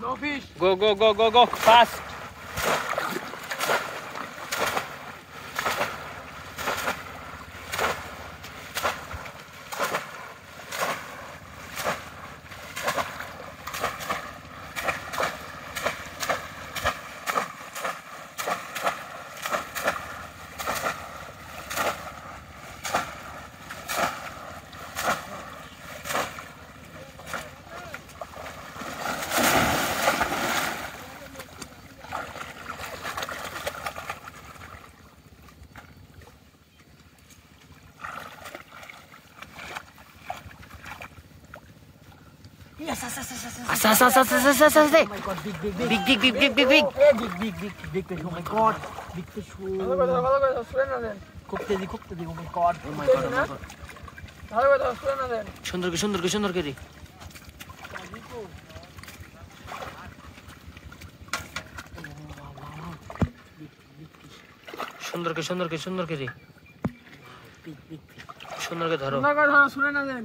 No fish. Go go go go go fast. Asa asa asa asa asa asa asa. Oh my god, big, big, big. Big big big big big big. Eh, big, big, big, big fish. Oh my god. Big fish. ভালো কথা Oh. ভালো কথা শুনে না দেন খুব তেজি খুব তেজি oh my god Oh my god, oh my god. ভালো কথা শুনে না দেন সুন্দর করে সুন্দর করে সুন্দর করে সুন্দর করে সুন্দর করে সুন্দর করে big big fish সুন্দর করে ধরো সুন্দর সুন্দর কথা শুনে না দেন